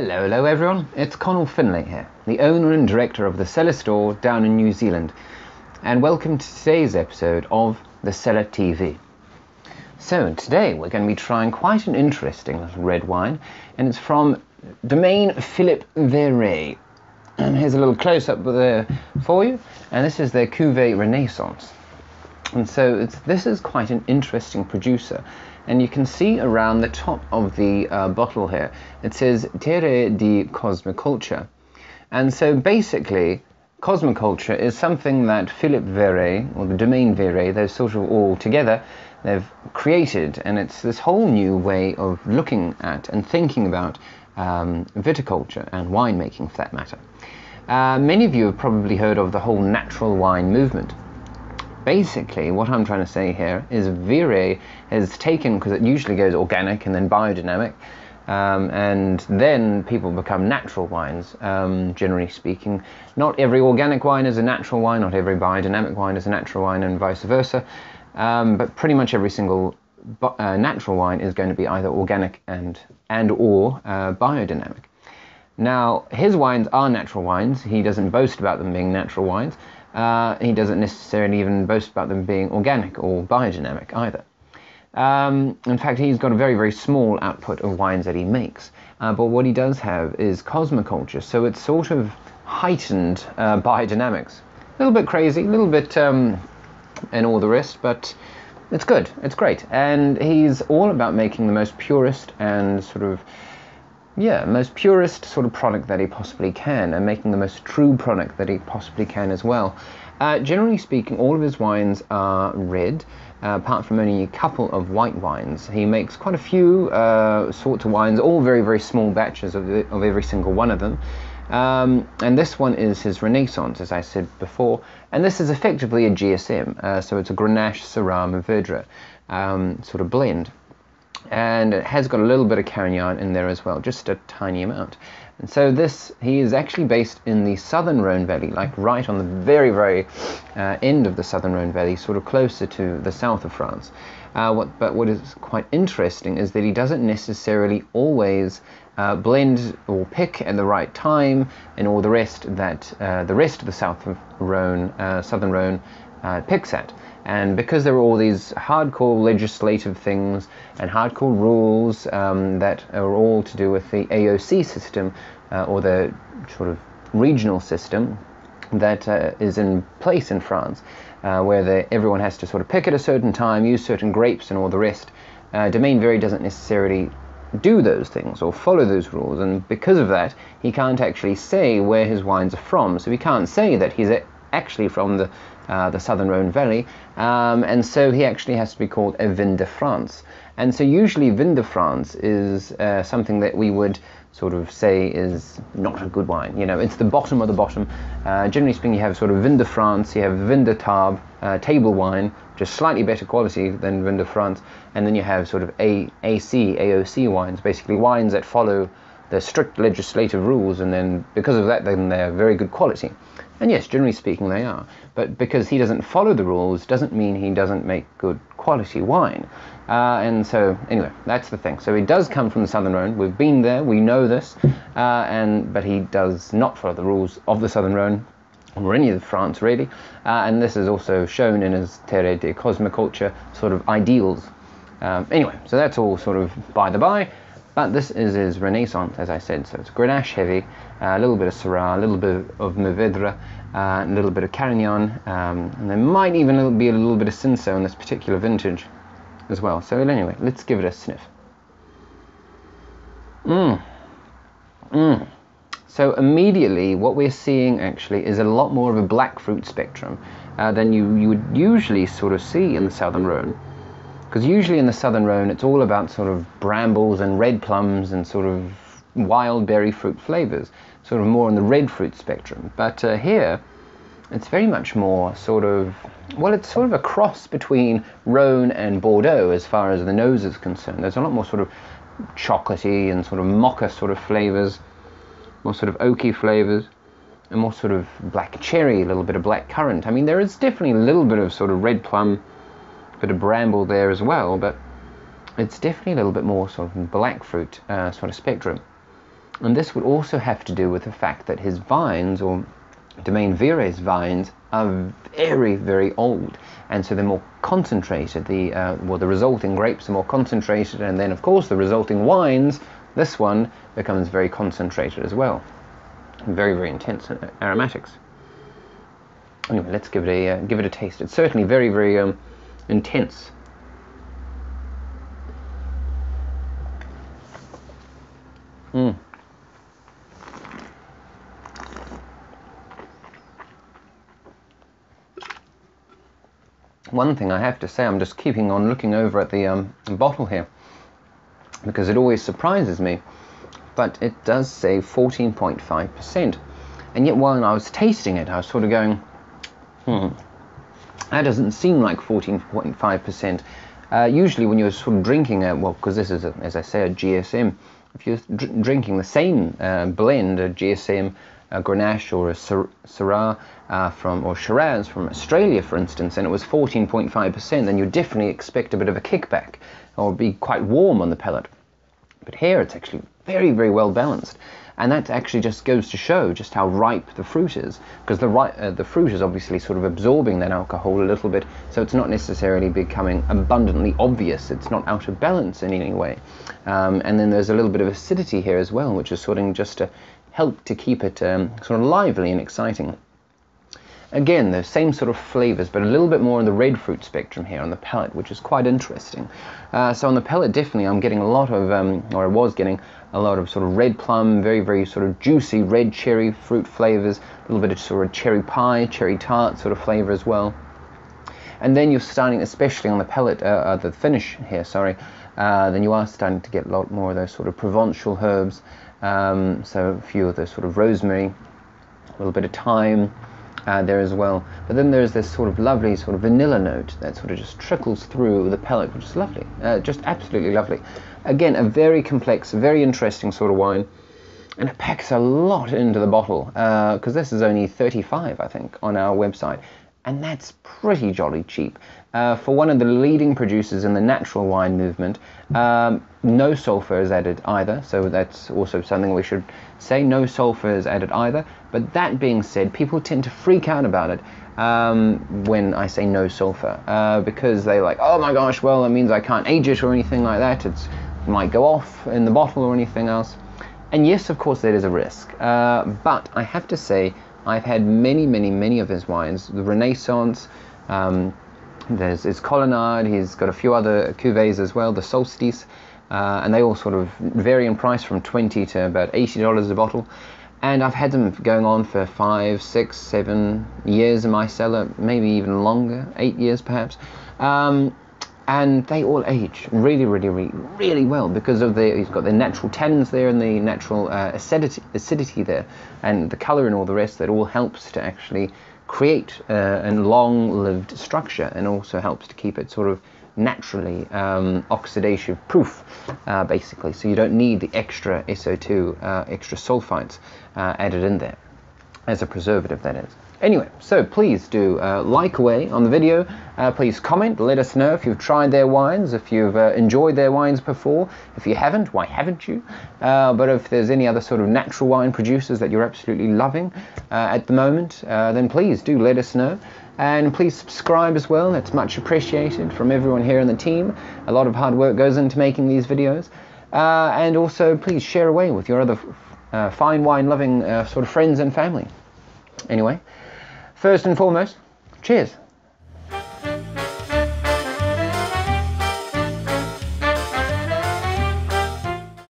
Hello, hello everyone. It's Connal Finlay here, the owner and director of the Cellar Store down in New Zealand, and welcome to today's episode of the Cellar TV. So today we're going to be trying quite an interesting little red wine, and it's from Domaine Philippe Viret. And here's a little close-up there for you, and this is their Cuvée Renaissance. And so this is quite an interesting producer and you can see around the top of the uh, bottle here it says Terre de Cosmoculture and so basically cosmoculture is something that Philippe Viret or the Domaine Viret they're sort of all together they've created. And it's this whole new way of looking at and thinking about um, viticulture and winemaking for that matter. Uh, many of you have probably heard of the whole natural wine movement basically what I'm trying to say here is Viret has taken, because it usually goes organic and then biodynamic, um, and then people become natural wines, um, generally speaking. Not every organic wine is a natural wine, not every biodynamic wine is a natural wine, and vice versa, um, but pretty much every single uh, natural wine is going to be either organic and, and or uh, biodynamic. Now, his wines are natural wines. He doesn't boast about them being natural wines. Uh, he doesn't necessarily even boast about them being organic or biodynamic either. Um, in fact, he's got a very, very small output of wines that he makes. Uh, but what he does have is cosmoculture, so it's sort of heightened uh, biodynamics. A little bit crazy, a little bit, um, and all the rest, but it's good, it's great. And he's all about making the most purest and sort of yeah, most purest sort of product that he possibly can, and making the most true product that he possibly can as well. Uh, generally speaking, all of his wines are red, uh, apart from only a couple of white wines. He makes quite a few uh, sorts of wines, all very, very small batches of, the, of every single one of them. Um, and this one is his Renaissance, as I said before. And this is effectively a GSM, uh, so it's a Grenache Syrah Mourvedre um, sort of blend and it has got a little bit of Carignan in there as well, just a tiny amount. And so this, he is actually based in the southern Rhone Valley, like right on the very, very uh, end of the southern Rhone Valley, sort of closer to the south of France. Uh, what, but what is quite interesting is that he doesn't necessarily always uh, blend or pick at the right time and all the rest that uh, the rest of the south of Rhone, uh, southern Rhone uh, picks. And because there are all these hardcore legislative things and hardcore rules um, that are all to do with the AOC system uh, or the sort of regional system that uh, is in place in France, uh, where the, everyone has to sort of pick at a certain time, use certain grapes and all the rest, uh, Domaine Viret doesn't necessarily do those things or follow those rules, and because of that, he can't actually say where his wines are from. So he can't say that he's actually from the uh, the southern Rhone Valley, um, and so he actually has to be called a Vin de France. And so usually Vin de France is uh, something that we would sort of say is not a good wine. You know, it's the bottom of the bottom. Uh, generally speaking, you have sort of Vin de France, you have Vin de Table, uh, table wine, just slightly better quality than Vin de France, and then you have sort of A, AC, AOC wines, basically wines that follow the strict legislative rules, and then because of that, then they're very good quality. And yes, generally speaking, they are. But because he doesn't follow the rules doesn't mean he doesn't make good quality wine. Uh, and so, anyway, that's the thing. So he does come from the Southern Rhone. We've been there. We know this. Uh, and but he does not follow the rules of the Southern Rhone or any of France really. Uh, and this is also shown in his Terre de Cosmoculture sort of ideals. Um, anyway, so that's all sort of by the by. But this is his Renaissance, as I said, so it's Grenache heavy, a little bit of Syrah, a little bit of Mourvedre, uh, a little bit of Carignan, um, and there might even be a little bit of Cinsault in this particular vintage as well. So anyway, let's give it a sniff. Mmm. Mmm. So immediately what we're seeing actually is a lot more of a black fruit spectrum uh, than you, you would usually sort of see in the Southern Rhone. Because usually in the Southern Rhone it's all about sort of brambles and red plums and sort of wild berry fruit flavors sort of more on the red fruit spectrum. But uh, here, it's very much more sort of, well, it's sort of a cross between Rhone and Bordeaux as far as the nose is concerned. There's a lot more sort of chocolatey and sort of mocha sort of flavors, more sort of oaky flavors, and more sort of black cherry, a little bit of black currant. I mean, there is definitely a little bit of sort of red plum, bit of bramble there as well, but it's definitely a little bit more sort of black fruit uh, sort of spectrum. And this would also have to do with the fact that his vines, or Domaine Viret's vines, are very, very old, and so they're more concentrated. The uh, well, the resulting grapes are more concentrated, and then of course the resulting wines. This one becomes very concentrated as well, very, very intense aromatics. Anyway, let's give it a uh, give it a taste. It's certainly very, very um, intense. Mm. One thing I have to say, I'm just keeping on looking over at the um, bottle here because it always surprises me, but it does say 14.5%. And yet, while I was tasting it, I was sort of going, hmm, that doesn't seem like 14.5%. Uh, usually, when you're sort of drinking a, well, because this is, a, as I say, a GSM, if you're dr- drinking the same uh, blend, a GSM, a Grenache or a Syrah uh, from, or Shiraz from Australia, for instance, and it was 14.5%, then you definitely expect a bit of a kickback or be quite warm on the palate. But here it's actually very, very well balanced. And that actually just goes to show just how ripe the fruit is, because the, uh, the fruit is obviously sort of absorbing that alcohol a little bit, so it's not necessarily becoming abundantly obvious. It's not out of balance in any way. Um, and then there's a little bit of acidity here as well, which is sort of just to help to keep it um, sort of lively and exciting. Again, the same sort of flavors, but a little bit more on the red fruit spectrum here on the palate, which is quite interesting. Uh, so on the palate, definitely, I'm getting a lot of, um, or I was getting a lot of sort of red plum, very, very sort of juicy red cherry fruit flavors, a little bit of sort of cherry pie, cherry tart sort of flavor as well. And then you're starting, especially on the palate, uh, uh, the finish here, sorry, uh, then you are starting to get a lot more of those sort of Provençal herbs. Um, so a few of those sort of rosemary, a little bit of thyme, uh, there as well. But then there's this sort of lovely sort of vanilla note that sort of just trickles through the palate, which is lovely, uh, just absolutely lovely. Again, a very complex, very interesting sort of wine, and it packs a lot into the bottle because uh, this is only 35, I think, on our website, and that's pretty jolly cheap. Uh, for one of the leading producers in the natural wine movement, um, no sulfur is added either, so that's also something we should say. No sulfur is added either. But that being said, people tend to freak out about it um, when I say no sulfur uh, because they're like, oh my gosh, well, that means I can't age it or anything like that. It's, it might go off in the bottle or anything else. And yes, of course, there is a risk. Uh, but I have to say, I've had many, many, many of his wines. The Renaissance, um, there's his Colonnade, he's got a few other cuvées as well, the Solstice, uh, and they all sort of vary in price from 20 to about $80 a bottle. And I've had them going on for five, six, seven years in my cellar, maybe even longer, eight years perhaps. Um, and they all age really, really, really, really well because of the. He's got the natural tannins there and the natural uh, acidity, acidity there, and the color and all the rest. That all helps to actually create uh, a long-lived structure, and also helps to keep it sort of naturally um, oxidation proof, uh, basically. So you don't need the extra SO2, uh, extra sulfites uh, added in there as a preservative, that is. Anyway, so please do uh, like away on the video. Uh, please comment, let us know if you've tried their wines, if you've uh, enjoyed their wines before. If you haven't, why haven't you? Uh, but if there's any other sort of natural wine producers that you're absolutely loving uh, at the moment, uh, then please do let us know. And please subscribe as well, that's much appreciated from everyone here in the team. A lot of hard work goes into making these videos. and also, please share away with your other fine wine loving sort of friends and family. Anyway. First and foremost, cheers.